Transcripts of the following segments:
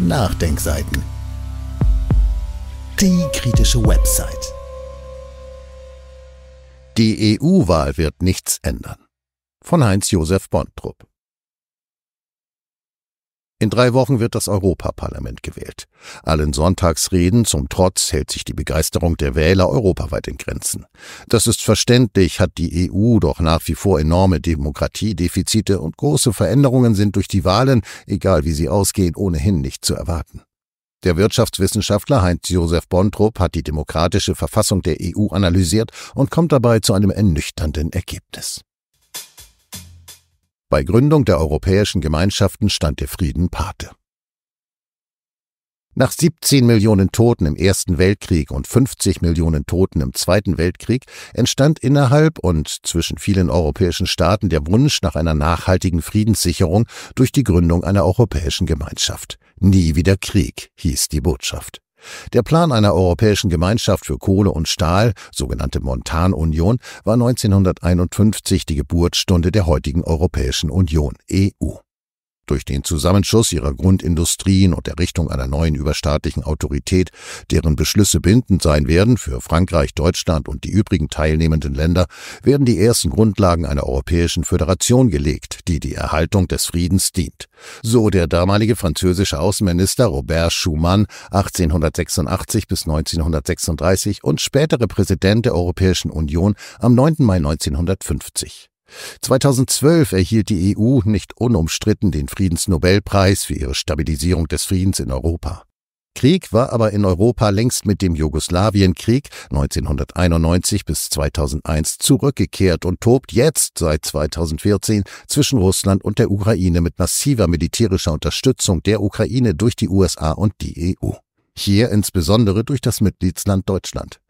Nachdenkseiten. Die kritische Website. Die EU-Wahl wird nichts ändern. Von Heinz-Josef Bondrup. In drei Wochen wird das Europaparlament gewählt. Allen Sonntagsreden zum Trotz hält sich die Begeisterung der Wähler europaweit in Grenzen. Das ist verständlich, hat die EU doch nach wie vor enorme Demokratiedefizite und große Veränderungen sind durch die Wahlen, egal wie sie ausgehen, ohnehin nicht zu erwarten. Der Wirtschaftswissenschaftler Heinz-Josef Bontrup hat die demokratische Verfassung der EU analysiert und kommt dabei zu einem ernüchternden Ergebnis. Bei Gründung der europäischen Gemeinschaften stand der Frieden Pate. Nach 17 Millionen Toten im Ersten Weltkrieg und 50 Millionen Toten im Zweiten Weltkrieg entstand innerhalb und zwischen vielen europäischen Staaten der Wunsch nach einer nachhaltigen Friedenssicherung durch die Gründung einer europäischen Gemeinschaft. Nie wieder Krieg, hieß die Botschaft. Der Plan einer europäischen Gemeinschaft für Kohle und Stahl, sogenannte Montanunion, war 1951 die Geburtsstunde der heutigen Europäischen Union EU. Durch den Zusammenschuss ihrer Grundindustrien und Errichtung einer neuen überstaatlichen Autorität, deren Beschlüsse bindend sein werden für Frankreich, Deutschland und die übrigen teilnehmenden Länder, werden die ersten Grundlagen einer europäischen Föderation gelegt, die die Erhaltung des Friedens dient. So der damalige französische Außenminister Robert Schumann 1886 bis 1936 und spätere Präsident der Europäischen Union am 9. Mai 1950. 2012 erhielt die EU nicht unumstritten den Friedensnobelpreis für ihre Stabilisierung des Friedens in Europa. Krieg war aber in Europa längst mit dem Jugoslawienkrieg 1991 bis 2001 zurückgekehrt und tobt jetzt seit 2014 zwischen Russland und der Ukraine mit massiver militärischer Unterstützung der Ukraine durch die USA und die EU. Hier insbesondere durch das Mitgliedsland Deutschland.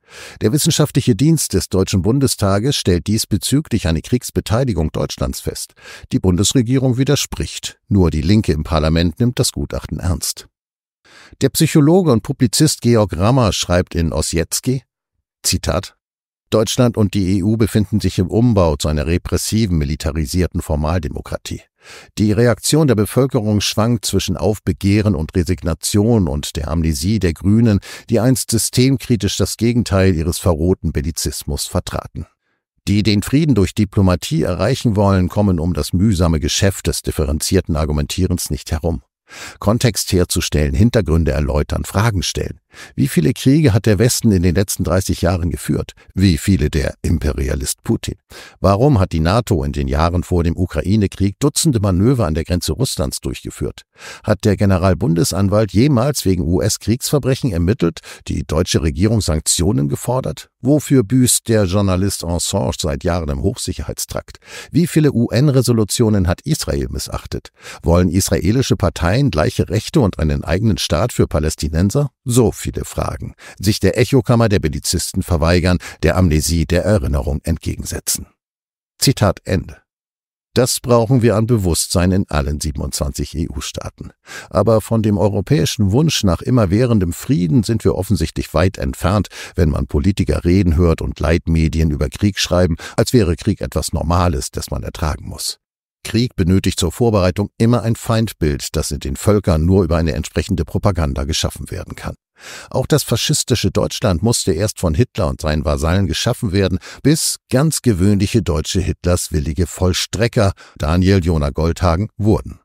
Der wissenschaftliche Dienst des Deutschen Bundestages stellt diesbezüglich eine Kriegsbeteiligung Deutschlands fest. Die Bundesregierung widerspricht. Nur die Linke im Parlament nimmt das Gutachten ernst. Der Psychologe und Publizist Georg Rammer schreibt in Ossietzky, Zitat, Deutschland und die EU befinden sich im Umbau zu einer repressiven, militarisierten Formaldemokratie. Die Reaktion der Bevölkerung schwankt zwischen Aufbegehren und Resignation und der Amnesie der Grünen, die einst systemkritisch das Gegenteil ihres verrohten Bellizismus vertraten. Die den Frieden durch Diplomatie erreichen wollen, kommen um das mühsame Geschäft des differenzierten Argumentierens nicht herum. Kontext herzustellen, Hintergründe erläutern, Fragen stellen. Wie viele Kriege hat der Westen in den letzten 30 Jahren geführt? Wie viele der Imperialist Putin? Warum hat die NATO in den Jahren vor dem Ukraine-Krieg Dutzende Manöver an der Grenze Russlands durchgeführt? Hat der Generalbundesanwalt jemals wegen US-Kriegsverbrechen ermittelt, die deutsche Regierung Sanktionen gefordert? Wofür büßt der Journalist Assange seit Jahren im Hochsicherheitstrakt? Wie viele UN-Resolutionen hat Israel missachtet? Wollen israelische Parteien gleiche Rechte und einen eigenen Staat für Palästinenser? So viele Fragen, sich der Echokammer der Bellizisten verweigern, der Amnesie der Erinnerung entgegensetzen. Zitat Ende. Das brauchen wir an Bewusstsein in allen 27 EU-Staaten. Aber von dem europäischen Wunsch nach immerwährendem Frieden sind wir offensichtlich weit entfernt, wenn man Politiker reden hört und Leitmedien über Krieg schreiben, als wäre Krieg etwas Normales, das man ertragen muss. Krieg benötigt zur Vorbereitung immer ein Feindbild, das in den Völkern nur über eine entsprechende Propaganda geschaffen werden kann. Auch das faschistische Deutschland musste erst von Hitler und seinen Vasallen geschaffen werden, bis ganz gewöhnliche deutsche Hitlers willige Vollstrecker Daniel Jonah Goldhagen wurden.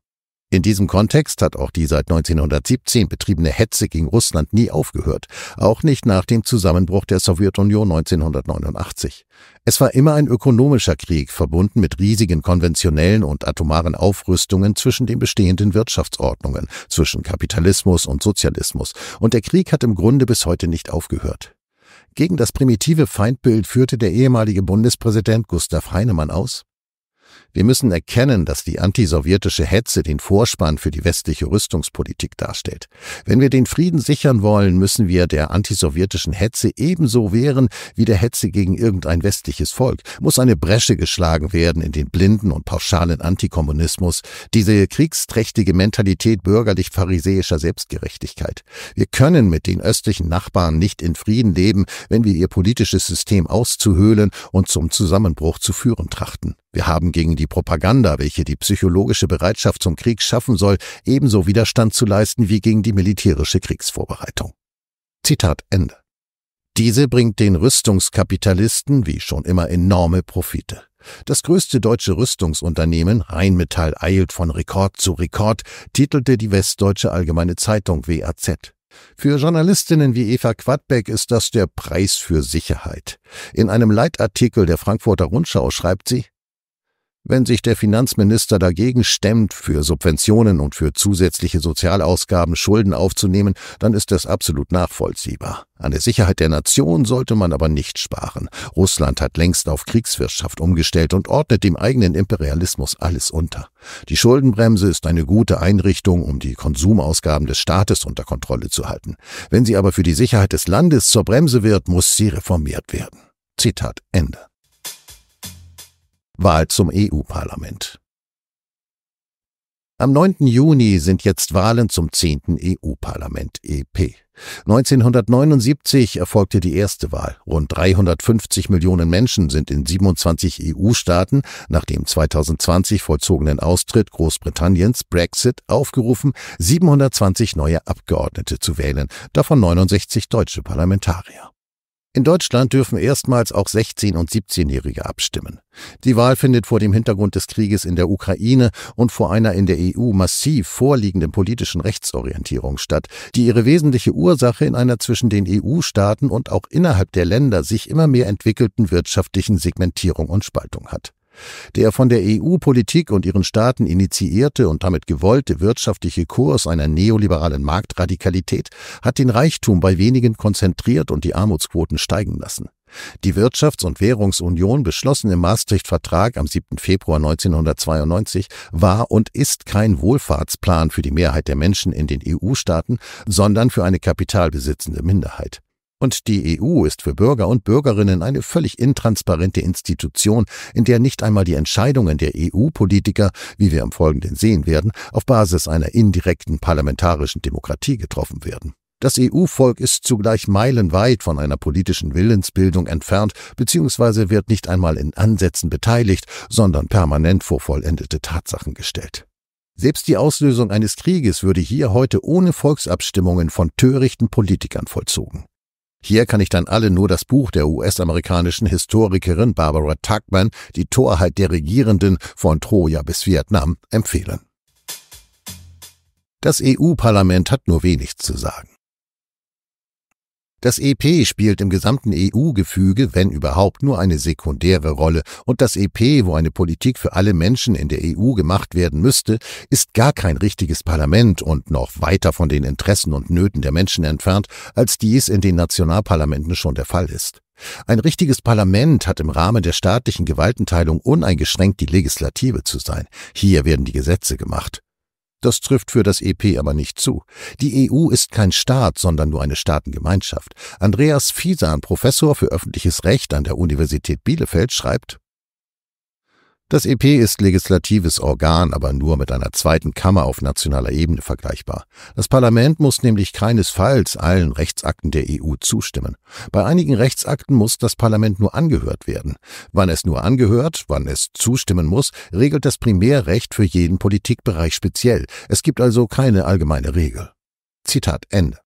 In diesem Kontext hat auch die seit 1917 betriebene Hetze gegen Russland nie aufgehört, auch nicht nach dem Zusammenbruch der Sowjetunion 1989. Es war immer ein ökonomischer Krieg, verbunden mit riesigen konventionellen und atomaren Aufrüstungen zwischen den bestehenden Wirtschaftsordnungen, zwischen Kapitalismus und Sozialismus, und der Krieg hat im Grunde bis heute nicht aufgehört. Gegen das primitive Feindbild führte der ehemalige Bundespräsident Gustav Heinemann aus, wir müssen erkennen, dass die antisowjetische Hetze den Vorspann für die westliche Rüstungspolitik darstellt. Wenn wir den Frieden sichern wollen, müssen wir der antisowjetischen Hetze ebenso wehren wie der Hetze gegen irgendein westliches Volk. Muss eine Bresche geschlagen werden in den blinden und pauschalen Antikommunismus, diese kriegsträchtige Mentalität bürgerlich-pharisäischer Selbstgerechtigkeit. Wir können mit den östlichen Nachbarn nicht in Frieden leben, wenn wir ihr politisches System auszuhöhlen und zum Zusammenbruch zu führen trachten. Wir haben gegen die Propaganda, welche die psychologische Bereitschaft zum Krieg schaffen soll, ebenso Widerstand zu leisten wie gegen die militärische Kriegsvorbereitung. Zitat Ende. Diese bringt den Rüstungskapitalisten wie schon immer enorme Profite. Das größte deutsche Rüstungsunternehmen, Rheinmetall eilt von Rekord zu Rekord, titelte die Westdeutsche Allgemeine Zeitung WAZ. Für Journalistinnen wie Eva Quadbeck ist das der Preis für Sicherheit. In einem Leitartikel der Frankfurter Rundschau schreibt sie, wenn sich der Finanzminister dagegen stemmt, für Subventionen und für zusätzliche Sozialausgaben Schulden aufzunehmen, dann ist das absolut nachvollziehbar. An der Sicherheit der Nation sollte man aber nicht sparen. Russland hat längst auf Kriegswirtschaft umgestellt und ordnet dem eigenen Imperialismus alles unter. Die Schuldenbremse ist eine gute Einrichtung, um die Konsumausgaben des Staates unter Kontrolle zu halten. Wenn sie aber für die Sicherheit des Landes zur Bremse wird, muss sie reformiert werden. Zitat Ende. Wahl zum EU-Parlament. Am 9. Juni sind jetzt Wahlen zum 10. EU-Parlament EP. 1979 erfolgte die erste Wahl. Rund 350 Millionen Menschen sind in 27 EU-Staaten nach dem 2020 vollzogenen Austritt Großbritanniens Brexit aufgerufen, 720 neue Abgeordnete zu wählen, davon 69 deutsche Parlamentarier. In Deutschland dürfen erstmals auch 16- und 17-Jährige abstimmen. Die Wahl findet vor dem Hintergrund des Krieges in der Ukraine und vor einer in der EU massiv vorliegenden politischen Rechtsorientierung statt, die ihre wesentliche Ursache in einer zwischen den EU-Staaten und auch innerhalb der Länder sich immer mehr entwickelten wirtschaftlichen Segmentierung und Spaltung hat. Der von der EU-Politik und ihren Staaten initiierte und damit gewollte wirtschaftliche Kurs einer neoliberalen Marktradikalität hat den Reichtum bei wenigen konzentriert und die Armutsquoten steigen lassen. Die Wirtschafts- und Währungsunion, beschlossen im Maastricht-Vertrag am 7. Februar 1992, war und ist kein Wohlfahrtsplan für die Mehrheit der Menschen in den EU-Staaten, sondern für eine kapitalbesitzende Minderheit. Und die EU ist für Bürger und Bürgerinnen eine völlig intransparente Institution, in der nicht einmal die Entscheidungen der EU-Politiker, wie wir im Folgenden sehen werden, auf Basis einer indirekten parlamentarischen Demokratie getroffen werden. Das EU-Volk ist zugleich meilenweit von einer politischen Willensbildung entfernt, beziehungsweise wird nicht einmal in Ansätzen beteiligt, sondern permanent vor vollendete Tatsachen gestellt. Selbst die Auslösung eines Krieges würde hier heute ohne Volksabstimmungen von törichten Politikern vollzogen. Hier kann ich dann alle nur das Buch der US-amerikanischen Historikerin Barbara Tuckman, Die Torheit der Regierenden von Troja bis Vietnam, empfehlen. Das EU-Parlament hat nur wenig zu sagen. Das EP spielt im gesamten EU-Gefüge, wenn überhaupt, nur eine sekundäre Rolle, und das EP, wo eine Politik für alle Menschen in der EU gemacht werden müsste, ist gar kein richtiges Parlament und noch weiter von den Interessen und Nöten der Menschen entfernt, als dies in den Nationalparlamenten schon der Fall ist. Ein richtiges Parlament hat im Rahmen der staatlichen Gewaltenteilung uneingeschränkt die Legislative zu sein. Hier werden die Gesetze gemacht. Das trifft für das EP aber nicht zu. Die EU ist kein Staat, sondern nur eine Staatengemeinschaft. Andreas Fiesan, Professor für öffentliches Recht an der Universität Bielefeld, schreibt, das EP ist legislatives Organ, aber nur mit einer zweiten Kammer auf nationaler Ebene vergleichbar. Das Parlament muss nämlich keinesfalls allen Rechtsakten der EU zustimmen. Bei einigen Rechtsakten muss das Parlament nur angehört werden. Wann es nur angehört, wann es zustimmen muss, regelt das Primärrecht für jeden Politikbereich speziell. Es gibt also keine allgemeine Regel. Zitat Ende.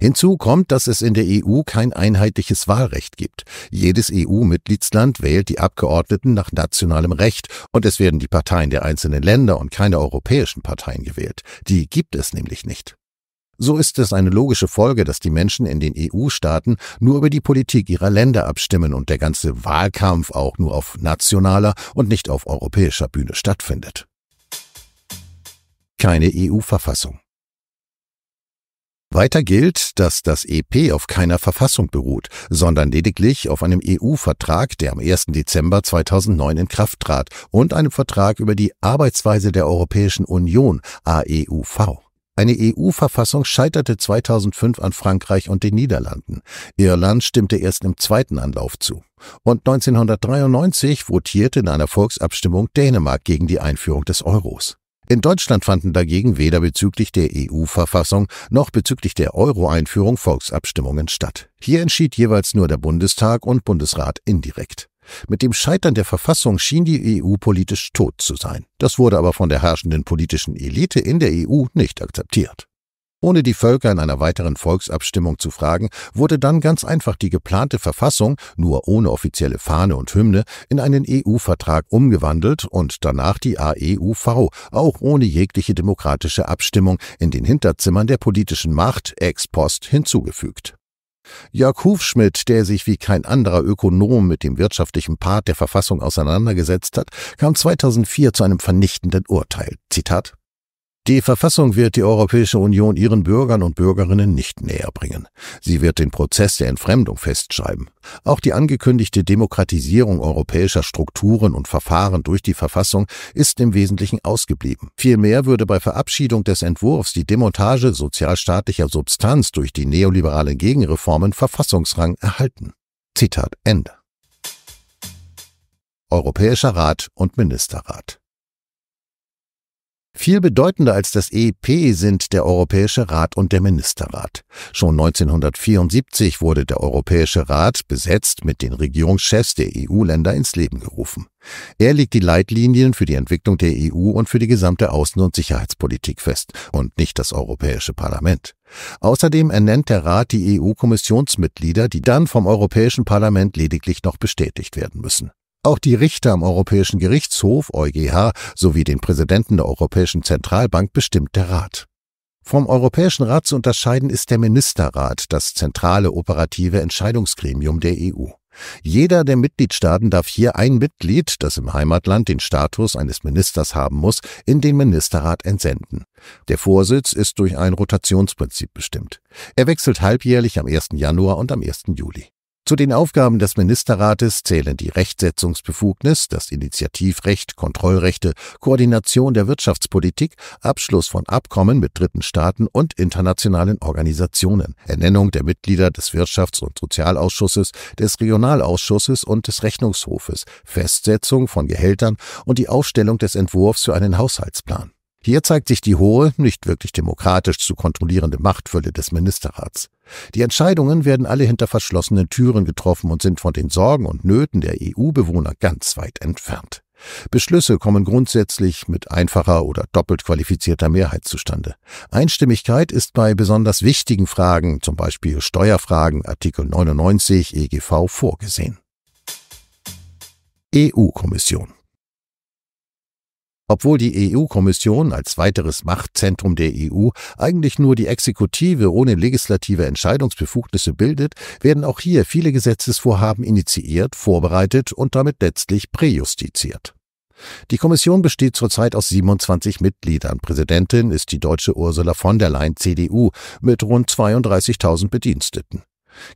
Hinzu kommt, dass es in der EU kein einheitliches Wahlrecht gibt. Jedes EU-Mitgliedsland wählt die Abgeordneten nach nationalem Recht und es werden die Parteien der einzelnen Länder und keine europäischen Parteien gewählt. Die gibt es nämlich nicht. So ist es eine logische Folge, dass die Menschen in den EU-Staaten nur über die Politik ihrer Länder abstimmen und der ganze Wahlkampf auch nur auf nationaler und nicht auf europäischer Bühne stattfindet. Keine EU-Verfassung. Weiter gilt, dass das EP auf keiner Verfassung beruht, sondern lediglich auf einem EU-Vertrag, der am 1. Dezember 2009 in Kraft trat, und einem Vertrag über die Arbeitsweise der Europäischen Union, AEUV. Eine EU-Verfassung scheiterte 2005 an Frankreich und den Niederlanden. Irland stimmte erst im zweiten Anlauf zu. Und 1993 votierte in einer Volksabstimmung Dänemark gegen die Einführung des Euros. In Deutschland fanden dagegen weder bezüglich der EU-Verfassung noch bezüglich der Euro-Einführung Volksabstimmungen statt. Hier entschied jeweils nur der Bundestag und Bundesrat indirekt. Mit dem Scheitern der Verfassung schien die EU politisch tot zu sein. Das wurde aber von der herrschenden politischen Elite in der EU nicht akzeptiert. Ohne die Völker in einer weiteren Volksabstimmung zu fragen, wurde dann ganz einfach die geplante Verfassung, nur ohne offizielle Fahne und Hymne, in einen EU-Vertrag umgewandelt und danach die AEUV, auch ohne jegliche demokratische Abstimmung, in den Hinterzimmern der politischen Macht ex post hinzugefügt. Jörg Hufschmidt, der sich wie kein anderer Ökonom mit dem wirtschaftlichen Part der Verfassung auseinandergesetzt hat, kam 2004 zu einem vernichtenden Urteil. Zitat die Verfassung wird die Europäische Union ihren Bürgern und Bürgerinnen nicht näher bringen. Sie wird den Prozess der Entfremdung festschreiben. Auch die angekündigte Demokratisierung europäischer Strukturen und Verfahren durch die Verfassung ist im Wesentlichen ausgeblieben. Vielmehr würde bei Verabschiedung des Entwurfs die Demontage sozialstaatlicher Substanz durch die neoliberalen Gegenreformen Verfassungsrang erhalten. Zitat Ende. Europäischer Rat und Ministerrat viel bedeutender als das EP sind der Europäische Rat und der Ministerrat. Schon 1974 wurde der Europäische Rat besetzt mit den Regierungschefs der EU-Länder ins Leben gerufen. Er legt die Leitlinien für die Entwicklung der EU und für die gesamte Außen- und Sicherheitspolitik fest und nicht das Europäische Parlament. Außerdem ernennt der Rat die EU-Kommissionsmitglieder, die dann vom Europäischen Parlament lediglich noch bestätigt werden müssen. Auch die Richter am Europäischen Gerichtshof EuGH sowie den Präsidenten der Europäischen Zentralbank bestimmt der Rat. Vom Europäischen Rat zu unterscheiden ist der Ministerrat, das zentrale operative Entscheidungsgremium der EU. Jeder der Mitgliedstaaten darf hier ein Mitglied, das im Heimatland den Status eines Ministers haben muss, in den Ministerrat entsenden. Der Vorsitz ist durch ein Rotationsprinzip bestimmt. Er wechselt halbjährlich am 1. Januar und am 1. Juli. Zu den Aufgaben des Ministerrates zählen die Rechtsetzungsbefugnis, das Initiativrecht, Kontrollrechte, Koordination der Wirtschaftspolitik, Abschluss von Abkommen mit dritten Staaten und internationalen Organisationen, Ernennung der Mitglieder des Wirtschafts- und Sozialausschusses, des Regionalausschusses und des Rechnungshofes, Festsetzung von Gehältern und die Aufstellung des Entwurfs für einen Haushaltsplan. Hier zeigt sich die hohe, nicht wirklich demokratisch zu kontrollierende Machtfülle des Ministerrats. Die Entscheidungen werden alle hinter verschlossenen Türen getroffen und sind von den Sorgen und Nöten der EU-Bewohner ganz weit entfernt. Beschlüsse kommen grundsätzlich mit einfacher oder doppelt qualifizierter Mehrheit zustande. Einstimmigkeit ist bei besonders wichtigen Fragen, zum Beispiel Steuerfragen, Artikel 99 EGV vorgesehen. EU-Kommission obwohl die EU-Kommission als weiteres Machtzentrum der EU eigentlich nur die Exekutive ohne legislative Entscheidungsbefugnisse bildet, werden auch hier viele Gesetzesvorhaben initiiert, vorbereitet und damit letztlich präjustiziert. Die Kommission besteht zurzeit aus 27 Mitgliedern. Präsidentin ist die deutsche Ursula von der Leyen CDU mit rund 32.000 Bediensteten.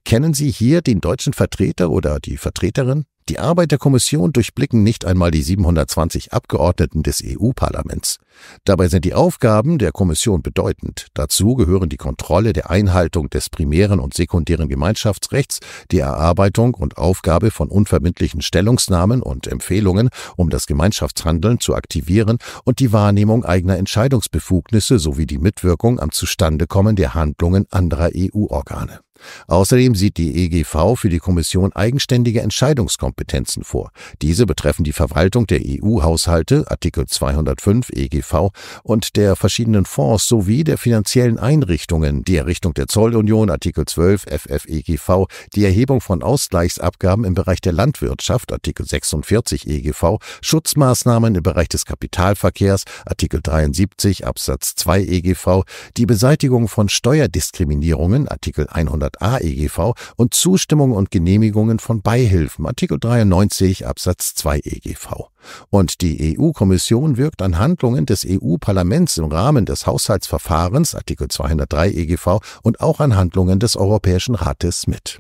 Kennen Sie hier den deutschen Vertreter oder die Vertreterin? Die Arbeit der Kommission durchblicken nicht einmal die 720 Abgeordneten des EU-Parlaments. Dabei sind die Aufgaben der Kommission bedeutend. Dazu gehören die Kontrolle der Einhaltung des primären und sekundären Gemeinschaftsrechts, die Erarbeitung und Aufgabe von unverbindlichen Stellungsnahmen und Empfehlungen, um das Gemeinschaftshandeln zu aktivieren und die Wahrnehmung eigener Entscheidungsbefugnisse sowie die Mitwirkung am Zustandekommen der Handlungen anderer EU-Organe. Außerdem sieht die EGV für die Kommission eigenständige Entscheidungskompetenzen vor. Diese betreffen die Verwaltung der EU-Haushalte, Artikel 205 EGV, und der verschiedenen Fonds sowie der finanziellen Einrichtungen, die Errichtung der Zollunion, Artikel 12 FFEGV, die Erhebung von Ausgleichsabgaben im Bereich der Landwirtschaft, Artikel 46 EGV, Schutzmaßnahmen im Bereich des Kapitalverkehrs, Artikel 73 Absatz 2 EGV, die Beseitigung von Steuerdiskriminierungen, Artikel 100 100a EGV und Zustimmung und Genehmigungen von Beihilfen Artikel 93 Absatz 2 EGV. Und die EU-Kommission wirkt an Handlungen des EU-Parlaments im Rahmen des Haushaltsverfahrens Artikel 203 EGV und auch an Handlungen des Europäischen Rates mit.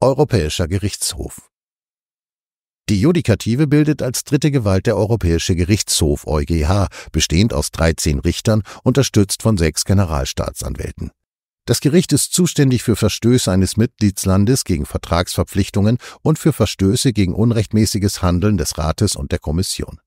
Europäischer Gerichtshof die Judikative bildet als dritte Gewalt der Europäische Gerichtshof EuGH, bestehend aus 13 Richtern, unterstützt von sechs Generalstaatsanwälten. Das Gericht ist zuständig für Verstöße eines Mitgliedslandes gegen Vertragsverpflichtungen und für Verstöße gegen unrechtmäßiges Handeln des Rates und der Kommission.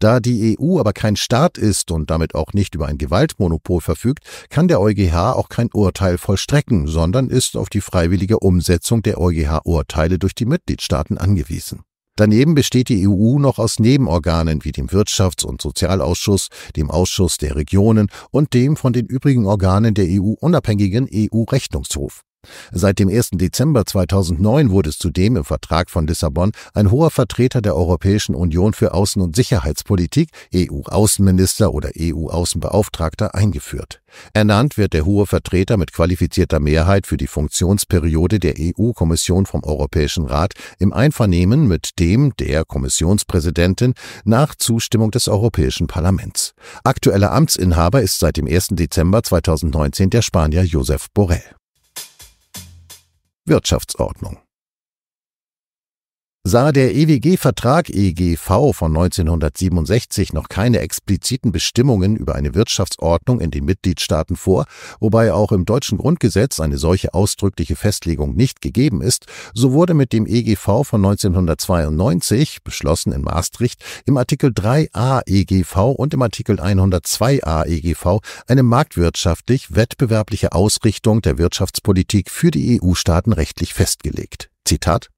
Da die EU aber kein Staat ist und damit auch nicht über ein Gewaltmonopol verfügt, kann der EuGH auch kein Urteil vollstrecken, sondern ist auf die freiwillige Umsetzung der EuGH-Urteile durch die Mitgliedstaaten angewiesen. Daneben besteht die EU noch aus Nebenorganen wie dem Wirtschafts- und Sozialausschuss, dem Ausschuss der Regionen und dem von den übrigen Organen der EU unabhängigen EU-Rechnungshof. Seit dem 1. Dezember 2009 wurde es zudem im Vertrag von Lissabon ein hoher Vertreter der Europäischen Union für Außen- und Sicherheitspolitik, EU-Außenminister oder EU-Außenbeauftragter, eingeführt. Ernannt wird der hohe Vertreter mit qualifizierter Mehrheit für die Funktionsperiode der EU-Kommission vom Europäischen Rat im Einvernehmen mit dem der Kommissionspräsidentin nach Zustimmung des Europäischen Parlaments. Aktueller Amtsinhaber ist seit dem 1. Dezember 2019 der Spanier Josep Borrell. Wirtschaftsordnung Sah der EWG-Vertrag EGV von 1967 noch keine expliziten Bestimmungen über eine Wirtschaftsordnung in den Mitgliedstaaten vor, wobei auch im deutschen Grundgesetz eine solche ausdrückliche Festlegung nicht gegeben ist, so wurde mit dem EGV von 1992, beschlossen in Maastricht, im Artikel 3a EGV und im Artikel 102a EGV eine marktwirtschaftlich wettbewerbliche Ausrichtung der Wirtschaftspolitik für die EU-Staaten rechtlich festgelegt. Zitat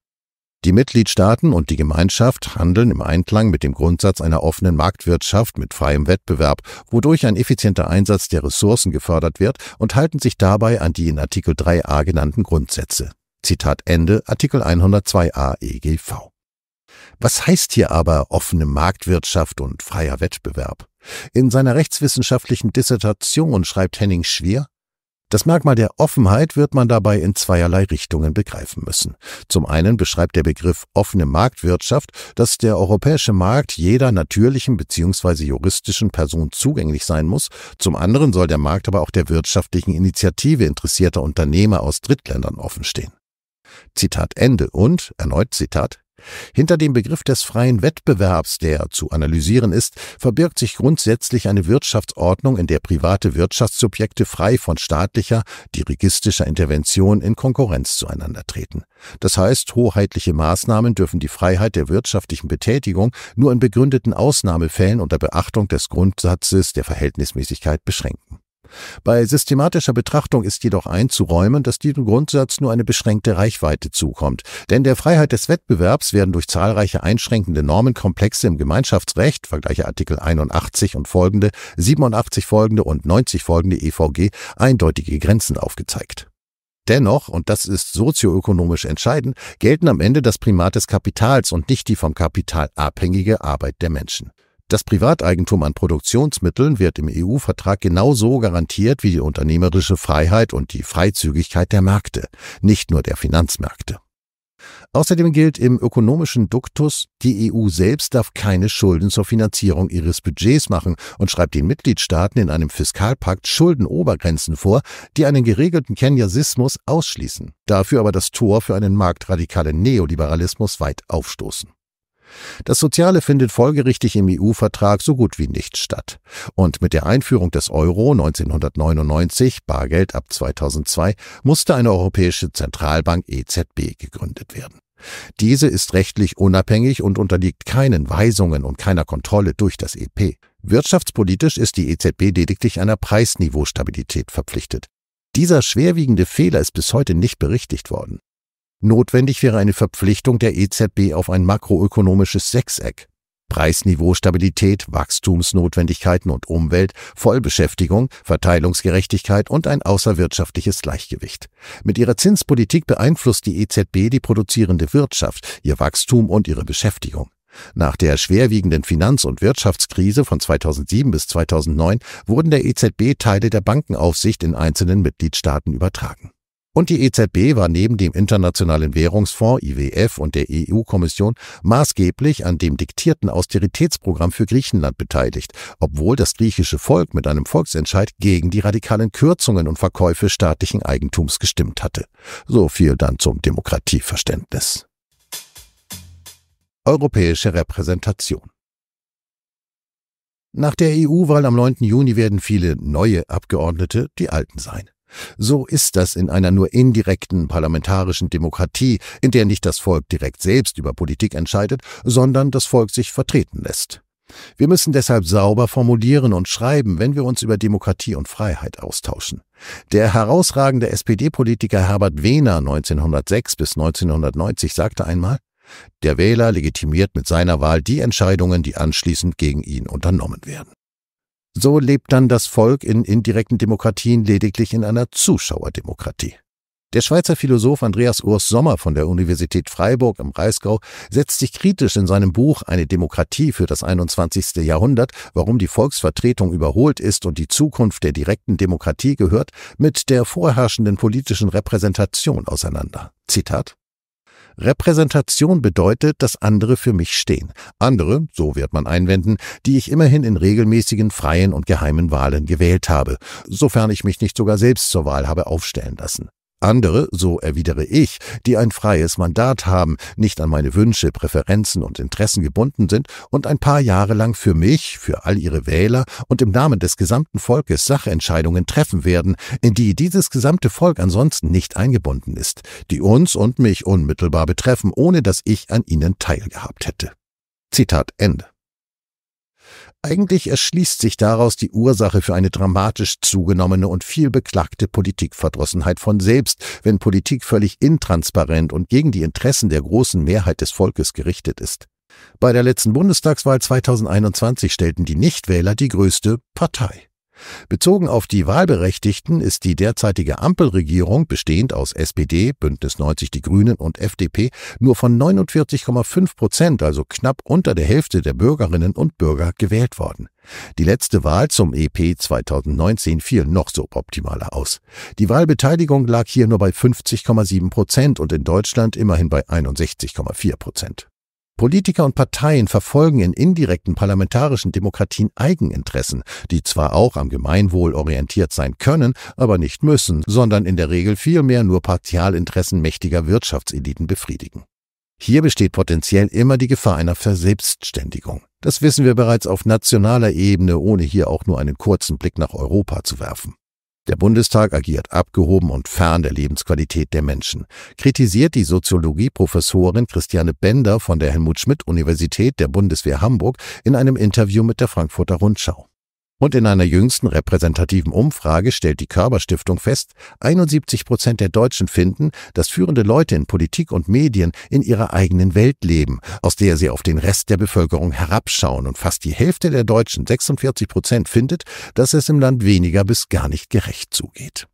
die Mitgliedstaaten und die Gemeinschaft handeln im Einklang mit dem Grundsatz einer offenen Marktwirtschaft mit freiem Wettbewerb, wodurch ein effizienter Einsatz der Ressourcen gefördert wird und halten sich dabei an die in Artikel 3a genannten Grundsätze. Zitat Ende Artikel 102a EGV. Was heißt hier aber offene Marktwirtschaft und freier Wettbewerb? In seiner rechtswissenschaftlichen Dissertation schreibt Henning Schwier, das Merkmal der Offenheit wird man dabei in zweierlei Richtungen begreifen müssen. Zum einen beschreibt der Begriff offene Marktwirtschaft, dass der europäische Markt jeder natürlichen bzw. juristischen Person zugänglich sein muss, zum anderen soll der Markt aber auch der wirtschaftlichen Initiative interessierter Unternehmer aus Drittländern offenstehen. Zitat Ende und, erneut Zitat, hinter dem Begriff des freien Wettbewerbs, der zu analysieren ist, verbirgt sich grundsätzlich eine Wirtschaftsordnung, in der private Wirtschaftssubjekte frei von staatlicher, dirigistischer Intervention in Konkurrenz zueinander treten. Das heißt, hoheitliche Maßnahmen dürfen die Freiheit der wirtschaftlichen Betätigung nur in begründeten Ausnahmefällen unter Beachtung des Grundsatzes der Verhältnismäßigkeit beschränken. Bei systematischer Betrachtung ist jedoch einzuräumen, dass diesem Grundsatz nur eine beschränkte Reichweite zukommt, denn der Freiheit des Wettbewerbs werden durch zahlreiche einschränkende Normenkomplexe im Gemeinschaftsrecht, vergleiche Artikel 81 und folgende, 87 folgende und 90 folgende EVG, eindeutige Grenzen aufgezeigt. Dennoch, und das ist sozioökonomisch entscheidend, gelten am Ende das Primat des Kapitals und nicht die vom Kapital abhängige Arbeit der Menschen. Das Privateigentum an Produktionsmitteln wird im EU-Vertrag genauso garantiert wie die unternehmerische Freiheit und die Freizügigkeit der Märkte, nicht nur der Finanzmärkte. Außerdem gilt im ökonomischen Duktus, die EU selbst darf keine Schulden zur Finanzierung ihres Budgets machen und schreibt den Mitgliedstaaten in einem Fiskalpakt Schuldenobergrenzen vor, die einen geregelten Keynesianismus ausschließen, dafür aber das Tor für einen marktradikalen Neoliberalismus weit aufstoßen. Das Soziale findet folgerichtig im EU-Vertrag so gut wie nicht statt. Und mit der Einführung des Euro 1999, Bargeld ab 2002, musste eine Europäische Zentralbank EZB gegründet werden. Diese ist rechtlich unabhängig und unterliegt keinen Weisungen und keiner Kontrolle durch das EP. Wirtschaftspolitisch ist die EZB lediglich einer Preisniveaustabilität verpflichtet. Dieser schwerwiegende Fehler ist bis heute nicht berichtigt worden. Notwendig wäre eine Verpflichtung der EZB auf ein makroökonomisches Sechseck. Preisniveau, Stabilität, Wachstumsnotwendigkeiten und Umwelt, Vollbeschäftigung, Verteilungsgerechtigkeit und ein außerwirtschaftliches Gleichgewicht. Mit ihrer Zinspolitik beeinflusst die EZB die produzierende Wirtschaft, ihr Wachstum und ihre Beschäftigung. Nach der schwerwiegenden Finanz- und Wirtschaftskrise von 2007 bis 2009 wurden der EZB Teile der Bankenaufsicht in einzelnen Mitgliedstaaten übertragen. Und die EZB war neben dem Internationalen Währungsfonds IWF und der EU-Kommission maßgeblich an dem diktierten Austeritätsprogramm für Griechenland beteiligt, obwohl das griechische Volk mit einem Volksentscheid gegen die radikalen Kürzungen und Verkäufe staatlichen Eigentums gestimmt hatte. So viel dann zum Demokratieverständnis. Europäische Repräsentation nach der EU-Wahl am 9. Juni werden viele neue Abgeordnete die alten sein. So ist das in einer nur indirekten parlamentarischen Demokratie, in der nicht das Volk direkt selbst über Politik entscheidet, sondern das Volk sich vertreten lässt. Wir müssen deshalb sauber formulieren und schreiben, wenn wir uns über Demokratie und Freiheit austauschen. Der herausragende SPD-Politiker Herbert Wehner 1906 bis 1990 sagte einmal, der Wähler legitimiert mit seiner Wahl die Entscheidungen, die anschließend gegen ihn unternommen werden. So lebt dann das Volk in indirekten Demokratien lediglich in einer Zuschauerdemokratie. Der Schweizer Philosoph Andreas Urs Sommer von der Universität Freiburg im Breisgau setzt sich kritisch in seinem Buch Eine Demokratie für das 21. Jahrhundert, warum die Volksvertretung überholt ist und die Zukunft der direkten Demokratie gehört, mit der vorherrschenden politischen Repräsentation auseinander. Zitat Repräsentation bedeutet, dass andere für mich stehen. Andere, so wird man einwenden, die ich immerhin in regelmäßigen, freien und geheimen Wahlen gewählt habe, sofern ich mich nicht sogar selbst zur Wahl habe aufstellen lassen. Andere, so erwidere ich, die ein freies Mandat haben, nicht an meine Wünsche, Präferenzen und Interessen gebunden sind und ein paar Jahre lang für mich, für all ihre Wähler und im Namen des gesamten Volkes Sachentscheidungen treffen werden, in die dieses gesamte Volk ansonsten nicht eingebunden ist, die uns und mich unmittelbar betreffen, ohne dass ich an ihnen teilgehabt hätte. Zitat Ende. Eigentlich erschließt sich daraus die Ursache für eine dramatisch zugenommene und viel beklagte Politikverdrossenheit von selbst, wenn Politik völlig intransparent und gegen die Interessen der großen Mehrheit des Volkes gerichtet ist. Bei der letzten Bundestagswahl 2021 stellten die Nichtwähler die größte Partei. Bezogen auf die Wahlberechtigten ist die derzeitige Ampelregierung, bestehend aus SPD, Bündnis 90 Die Grünen und FDP, nur von 49,5 Prozent, also knapp unter der Hälfte der Bürgerinnen und Bürger gewählt worden. Die letzte Wahl zum EP 2019 fiel noch so optimaler aus. Die Wahlbeteiligung lag hier nur bei 50,7 Prozent und in Deutschland immerhin bei 61,4 Prozent. Politiker und Parteien verfolgen in indirekten parlamentarischen Demokratien Eigeninteressen, die zwar auch am Gemeinwohl orientiert sein können, aber nicht müssen, sondern in der Regel vielmehr nur Partialinteressen mächtiger Wirtschaftseliten befriedigen. Hier besteht potenziell immer die Gefahr einer Verselbstständigung. Das wissen wir bereits auf nationaler Ebene, ohne hier auch nur einen kurzen Blick nach Europa zu werfen. Der Bundestag agiert abgehoben und fern der Lebensqualität der Menschen, kritisiert die Soziologieprofessorin Christiane Bender von der Helmut Schmidt Universität der Bundeswehr Hamburg in einem Interview mit der Frankfurter Rundschau. Und in einer jüngsten repräsentativen Umfrage stellt die Körperstiftung fest, 71 Prozent der Deutschen finden, dass führende Leute in Politik und Medien in ihrer eigenen Welt leben, aus der sie auf den Rest der Bevölkerung herabschauen. Und fast die Hälfte der Deutschen, 46 Prozent, findet, dass es im Land weniger bis gar nicht gerecht zugeht.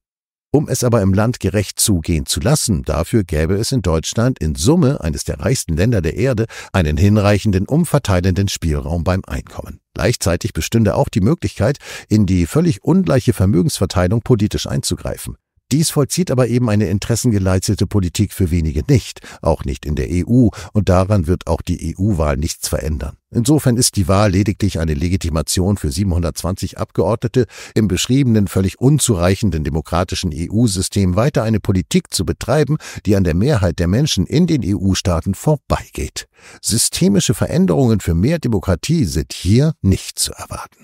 Um es aber im Land gerecht zugehen zu lassen, dafür gäbe es in Deutschland in Summe, eines der reichsten Länder der Erde, einen hinreichenden umverteilenden Spielraum beim Einkommen. Gleichzeitig bestünde auch die Möglichkeit, in die völlig ungleiche Vermögensverteilung politisch einzugreifen. Dies vollzieht aber eben eine interessengeleitete Politik für wenige nicht, auch nicht in der EU, und daran wird auch die EU-Wahl nichts verändern. Insofern ist die Wahl lediglich eine Legitimation für 720 Abgeordnete, im beschriebenen völlig unzureichenden demokratischen EU-System weiter eine Politik zu betreiben, die an der Mehrheit der Menschen in den EU-Staaten vorbeigeht. Systemische Veränderungen für mehr Demokratie sind hier nicht zu erwarten.